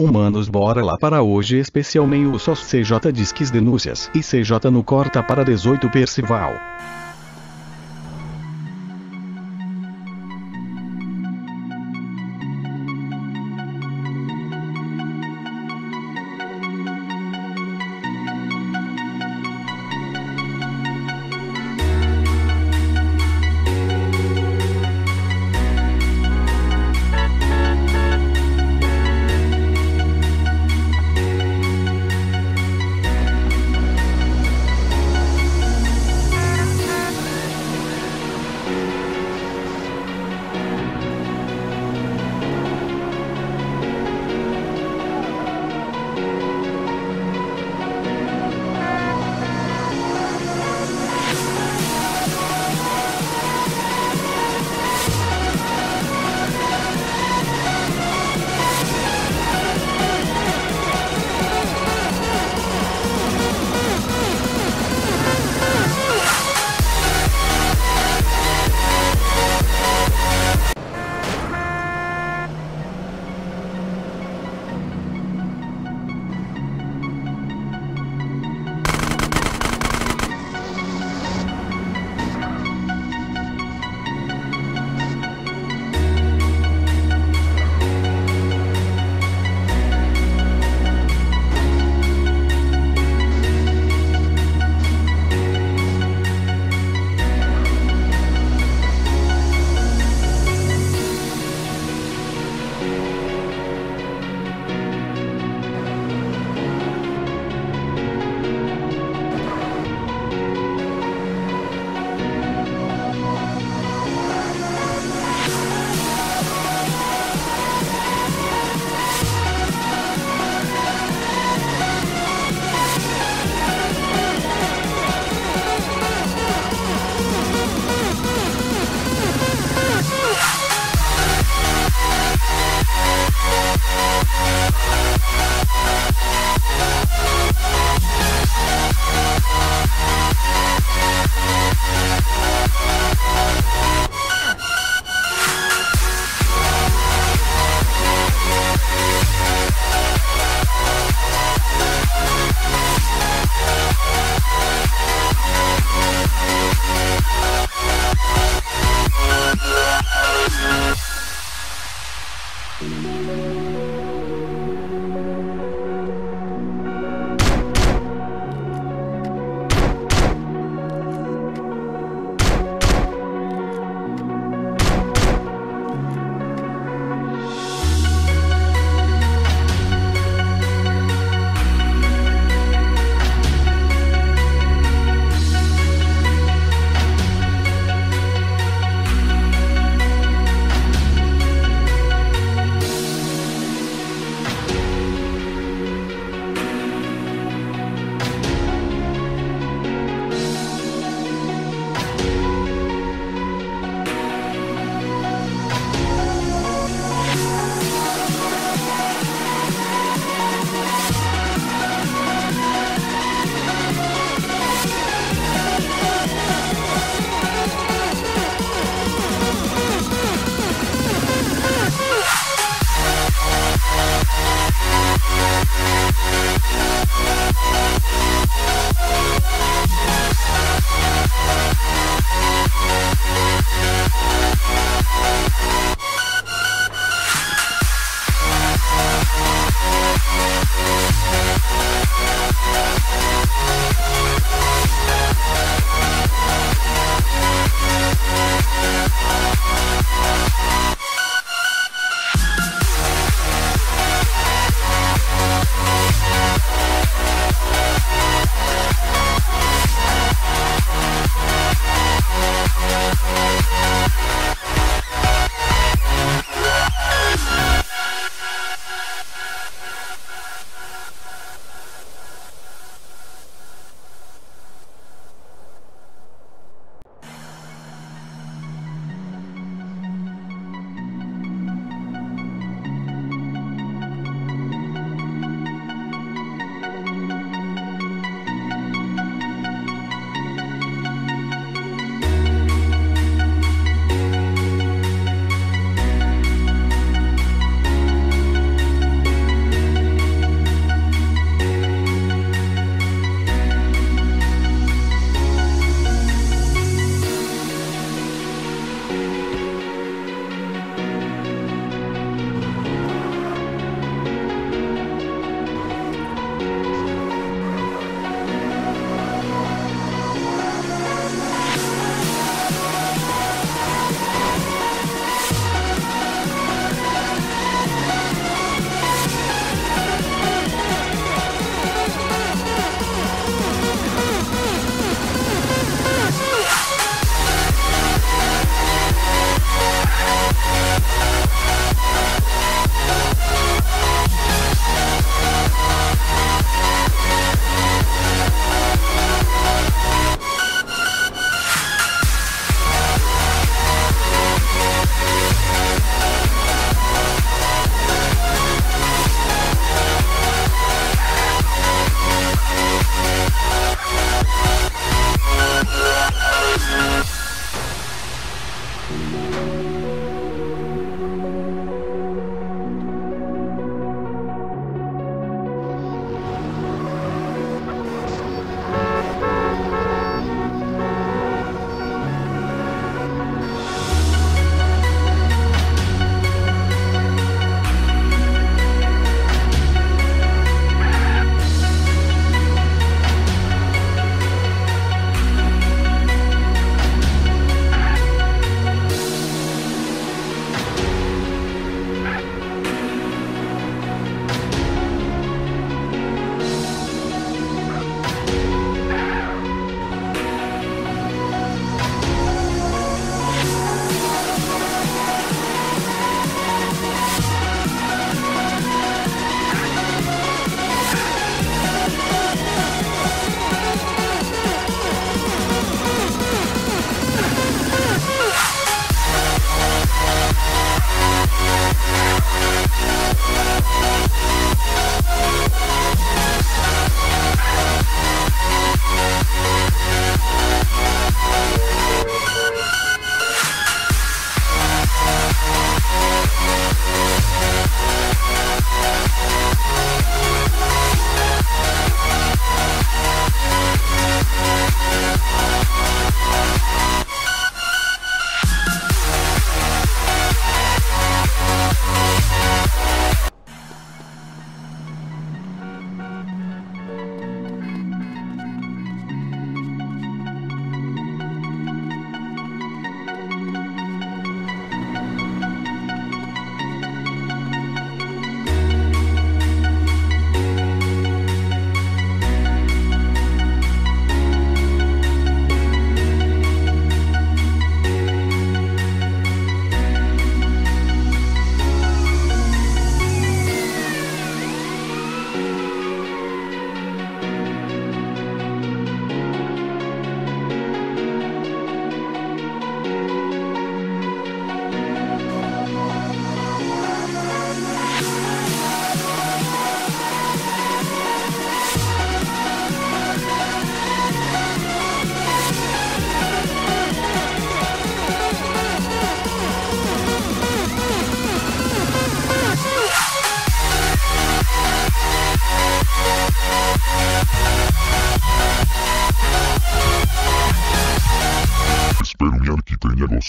Humanos bora lá para hoje especialmente o só CJ Disques Denúncias e CJ no corta para 18 Percival.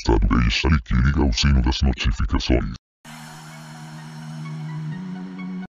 Gostado deixa like e liga o sino das notificações.